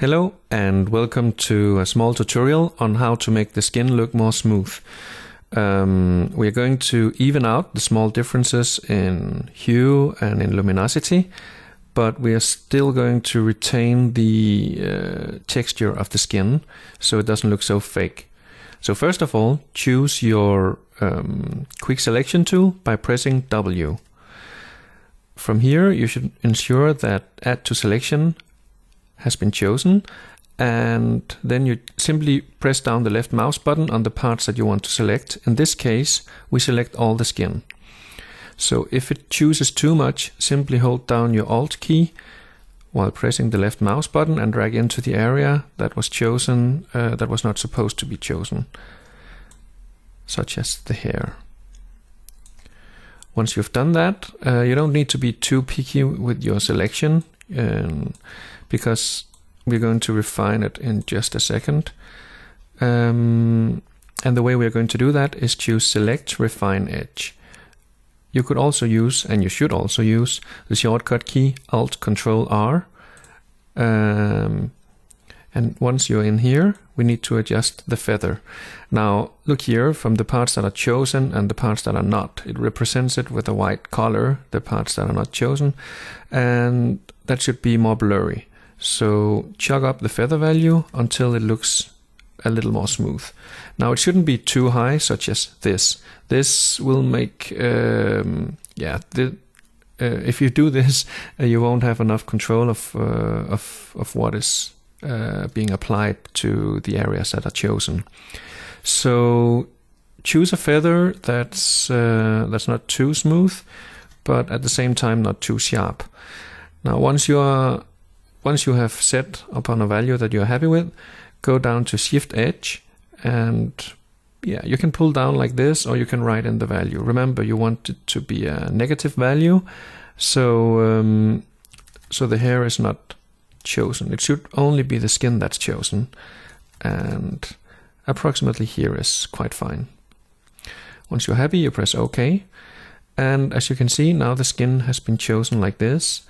Hello and welcome to a small tutorial on how to make the skin look more smooth. Um, we are going to even out the small differences in hue and in luminosity, but we are still going to retain the uh, texture of the skin so it doesn't look so fake. So first of all, choose your um, quick selection tool by pressing W. From here, you should ensure that Add to Selection has been chosen and then you simply press down the left mouse button on the parts that you want to select. In this case, we select all the skin. So if it chooses too much, simply hold down your Alt key while pressing the left mouse button and drag into the area that was chosen, uh, that was not supposed to be chosen, such as the hair. Once you've done that, uh, you don't need to be too picky with your selection. Um, because we're going to refine it in just a second. Um, and the way we're going to do that is choose select refine edge. You could also use, and you should also use, the shortcut key Alt Control R. Um, and once you're in here, we need to adjust the feather. Now, look here from the parts that are chosen and the parts that are not. It represents it with a white color, the parts that are not chosen, and that should be more blurry. So chug up the feather value until it looks a little more smooth. Now it shouldn't be too high, such as this. This will make, um, yeah, the, uh, if you do this, uh, you won't have enough control of uh, of of what is uh, being applied to the areas that are chosen. So choose a feather that's uh, that's not too smooth, but at the same time not too sharp. Now once you are once you have set upon a value that you're happy with, go down to Shift Edge and yeah, you can pull down like this or you can write in the value. Remember, you want it to be a negative value, so um, so the hair is not chosen. It should only be the skin that's chosen, and approximately here is quite fine. Once you're happy, you press OK, and as you can see, now the skin has been chosen like this.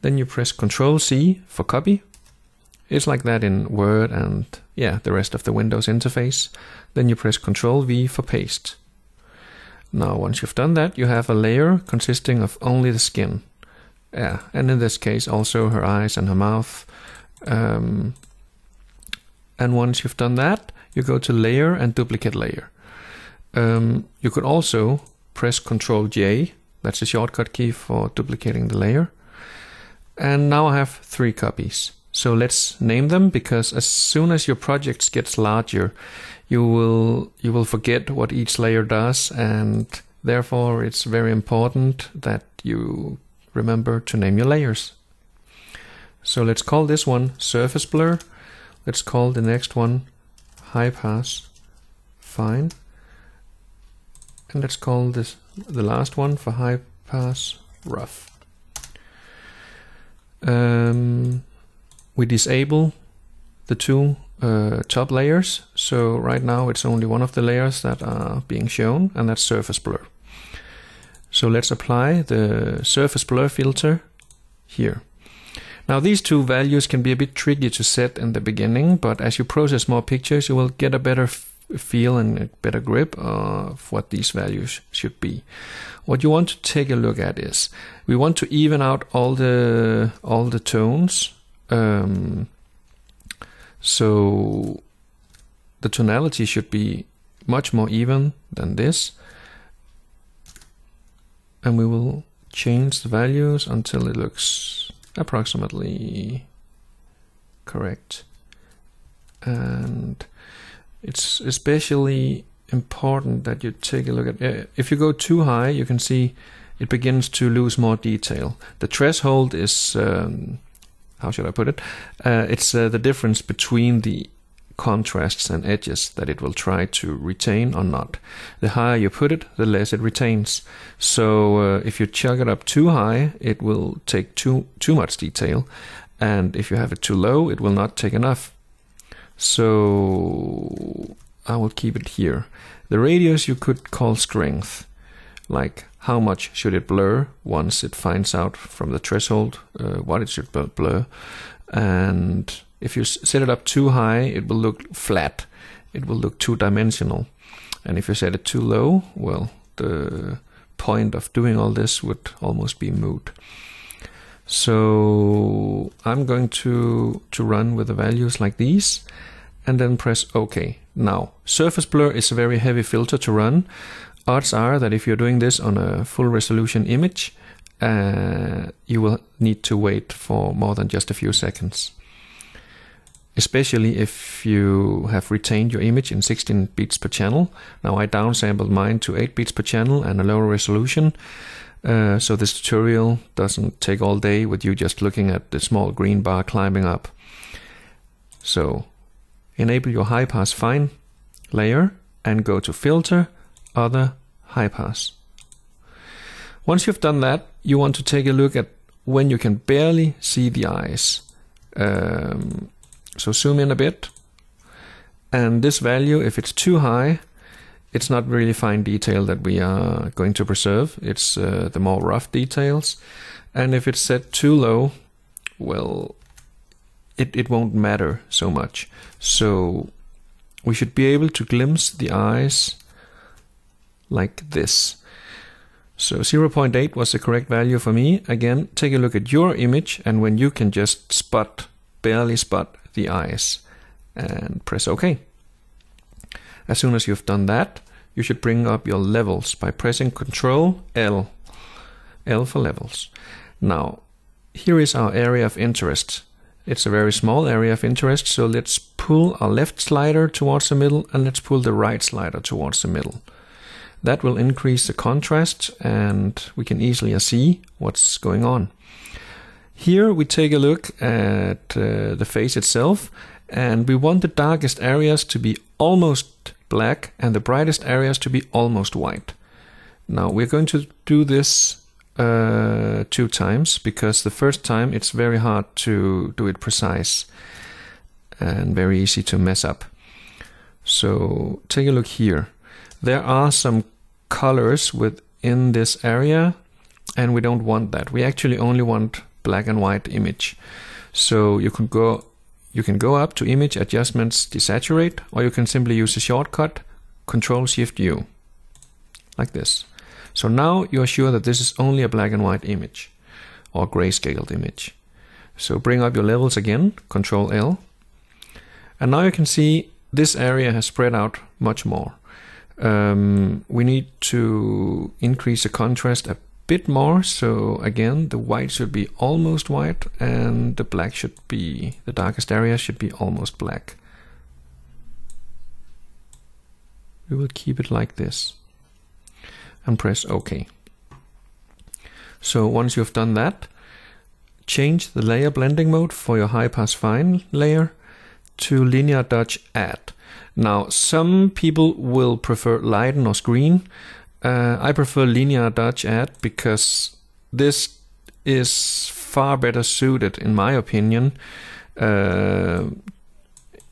Then you press Ctrl C for copy. It's like that in Word and yeah, the rest of the Windows interface. Then you press Ctrl V for paste. Now once you've done that, you have a layer consisting of only the skin. Yeah, and in this case also her eyes and her mouth. Um, and once you've done that, you go to Layer and Duplicate Layer. Um, you could also press Ctrl J, that's the shortcut key for duplicating the layer. And now I have three copies. So let's name them because as soon as your project gets larger, you will you will forget what each layer does and therefore it's very important that you remember to name your layers. So let's call this one surface blur. Let's call the next one high pass fine. And let's call this the last one for high pass rough um, we disable the two uh, top layers. So right now it's only one of the layers that are being shown and that's surface blur. So let's apply the surface blur filter here. Now these two values can be a bit tricky to set in the beginning, but as you process more pictures, you will get a better feel and a better grip of what these values should be. What you want to take a look at is we want to even out all the all the tones. Um, so the tonality should be much more even than this. And we will change the values until it looks approximately correct. And it's especially important that you take a look at uh, if you go too high you can see it begins to lose more detail the threshold is um, how should I put it uh, it's uh, the difference between the contrasts and edges that it will try to retain or not. The higher you put it the less it retains. So uh, if you chug it up too high it will take too too much detail. And if you have it too low it will not take enough. So I will keep it here. The radius you could call strength, like how much should it blur once it finds out from the threshold uh, what it should blur, and If you set it up too high, it will look flat. It will look two dimensional. And if you set it too low, well, the point of doing all this would almost be moot. So I'm going to, to run with the values like these and then press OK. Now, surface blur is a very heavy filter to run. Odds are that if you're doing this on a full resolution image, uh, you will need to wait for more than just a few seconds. Especially if you have retained your image in 16 bits per channel. Now I downsampled mine to 8 bits per channel and a lower resolution. Uh, so this tutorial doesn't take all day with you just looking at the small green bar climbing up. So enable your high pass fine layer and go to filter, other, high pass. Once you've done that, you want to take a look at when you can barely see the eyes. Um, so zoom in a bit. And this value, if it's too high, it's not really fine detail that we are going to preserve. It's uh, the more rough details. And if it's set too low, well, it, it won't matter so much. So we should be able to glimpse the eyes like this. So 0.8 was the correct value for me. Again, take a look at your image and when you can just spot, barely spot the eyes and press OK. As soon as you've done that, you should bring up your levels by pressing Ctrl L, L for levels. Now, here is our area of interest. It's a very small area of interest, so let's pull our left slider towards the middle and let's pull the right slider towards the middle. That will increase the contrast and we can easily see what's going on. Here we take a look at uh, the face itself and we want the darkest areas to be almost black and the brightest areas to be almost white. Now we're going to do this uh, two times because the first time it's very hard to do it precise and very easy to mess up. So take a look here. There are some colors within this area and we don't want that. We actually only want black and white image. So you can go you can go up to image adjustments desaturate or you can simply use a shortcut control shift U like this. So now you're sure that this is only a black and white image or grayscaled image. So bring up your levels again, control L. And now you can see this area has spread out much more. Um, we need to increase the contrast a bit more. So again, the white should be almost white and the black should be, the darkest area should be almost black. We will keep it like this and press OK. So once you've done that, change the layer blending mode for your high pass fine layer to linear dodge add. Now, some people will prefer lighten or screen. Uh, I prefer linear dodge add because this is far better suited, in my opinion, uh,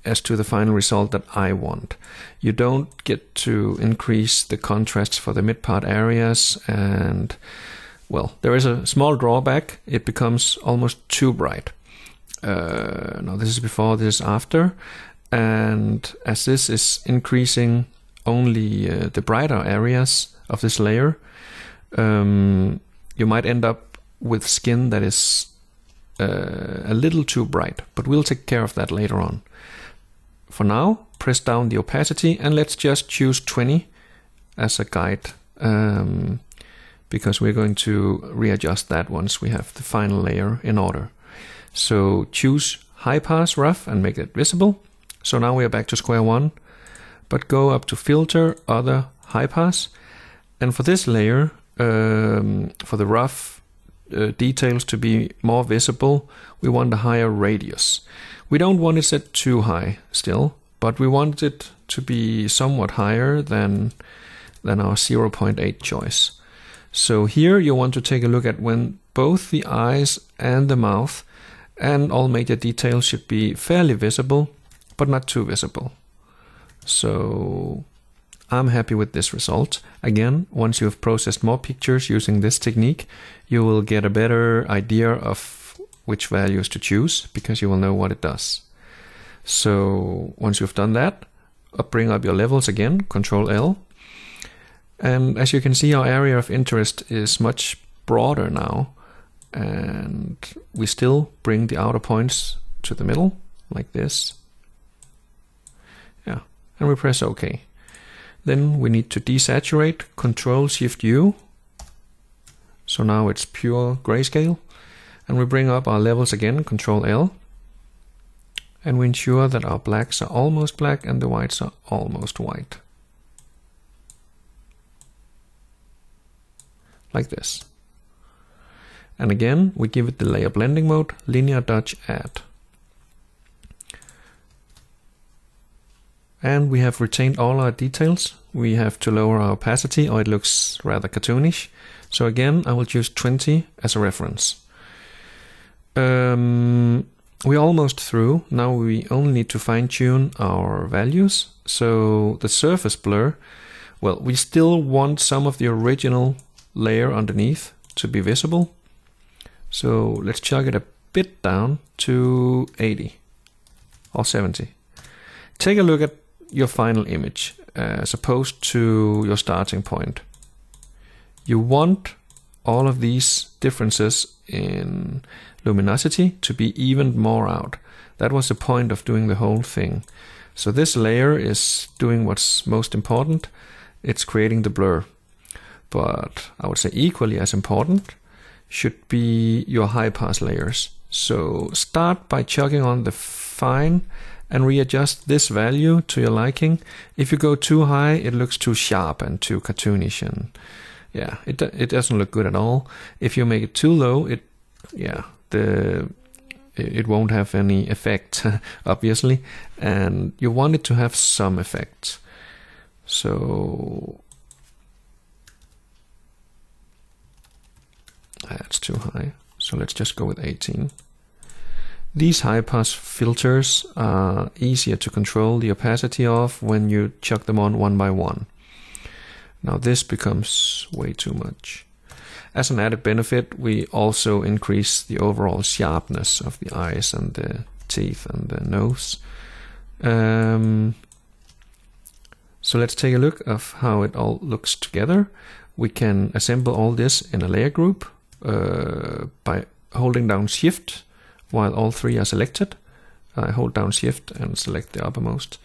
as to the final result that I want. You don't get to increase the contrast for the mid part areas and well, there is a small drawback. It becomes almost too bright. Uh, now this is before, this is after. And as this is increasing only uh, the brighter areas of this layer, um, you might end up with skin that is uh, a little too bright, but we'll take care of that later on. For now, press down the opacity and let's just choose 20 as a guide um, because we're going to readjust that once we have the final layer in order. So choose high pass rough and make it visible so now we are back to square one, but go up to filter, other, high pass. And for this layer, um, for the rough uh, details to be more visible, we want a higher radius. We don't want it set too high still, but we want it to be somewhat higher than, than our 0.8 choice. So here you want to take a look at when both the eyes and the mouth and all major details should be fairly visible but not too visible. So I'm happy with this result. Again, once you have processed more pictures using this technique, you will get a better idea of which values to choose because you will know what it does. So once you've done that, bring up your levels again, Control L. And as you can see, our area of interest is much broader now. And we still bring the outer points to the middle, like this. And we press OK. Then we need to desaturate, Control Shift U. So now it's pure grayscale. And we bring up our levels again, Control L. And we ensure that our blacks are almost black and the whites are almost white. Like this. And again, we give it the layer blending mode, linear dodge add. And we have retained all our details. We have to lower our opacity or it looks rather cartoonish. So again, I will choose 20 as a reference. Um, we're almost through. Now we only need to fine tune our values. So the surface blur, well, we still want some of the original layer underneath to be visible. So let's chug it a bit down to 80 or 70. Take a look at your final image uh, as opposed to your starting point. You want all of these differences in luminosity to be evened more out. That was the point of doing the whole thing. So this layer is doing what's most important. It's creating the blur. But I would say equally as important should be your high pass layers. So start by chugging on the fine and readjust this value to your liking. If you go too high, it looks too sharp and too cartoonish and yeah, it it doesn't look good at all. If you make it too low, it yeah, the it won't have any effect obviously and you want it to have some effect. So that's too high. So let's just go with 18. These high pass filters are easier to control the opacity of when you chuck them on one by one. Now this becomes way too much. As an added benefit, we also increase the overall sharpness of the eyes and the teeth and the nose. Um, so let's take a look of how it all looks together. We can assemble all this in a layer group uh, by holding down shift while all three are selected. I hold down shift and select the uppermost.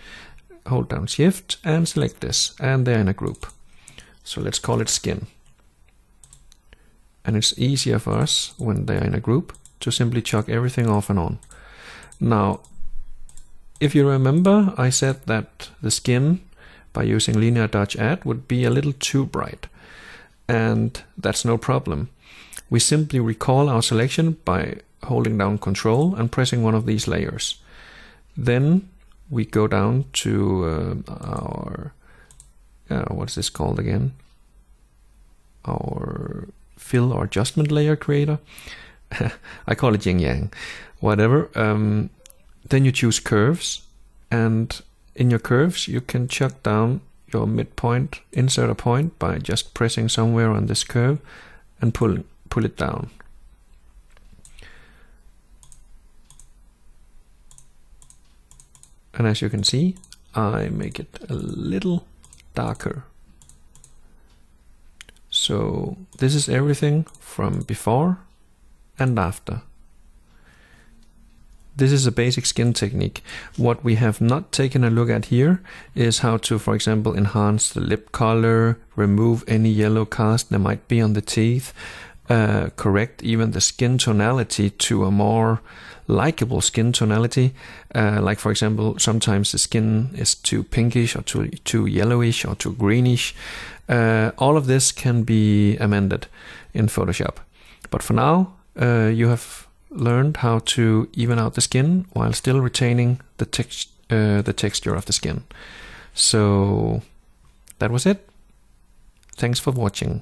Hold down shift and select this and they're in a group. So let's call it skin. And it's easier for us when they're in a group to simply chuck everything off and on. Now, if you remember, I said that the skin by using linear dodge add would be a little too bright. And that's no problem. We simply recall our selection by holding down control and pressing one of these layers. Then we go down to uh, our, uh, what's this called again? Our fill or adjustment layer creator. I call it yin yang, whatever. Um, then you choose curves, and in your curves, you can chuck down your midpoint, insert a point by just pressing somewhere on this curve and pull, pull it down. And as you can see, I make it a little darker. So this is everything from before and after. This is a basic skin technique. What we have not taken a look at here is how to, for example, enhance the lip color, remove any yellow cast there might be on the teeth, uh, correct even the skin tonality to a more likable skin tonality. Uh, like for example, sometimes the skin is too pinkish or too too yellowish or too greenish. Uh, all of this can be amended in Photoshop. But for now, uh, you have learned how to even out the skin while still retaining the text uh, the texture of the skin. So that was it. Thanks for watching.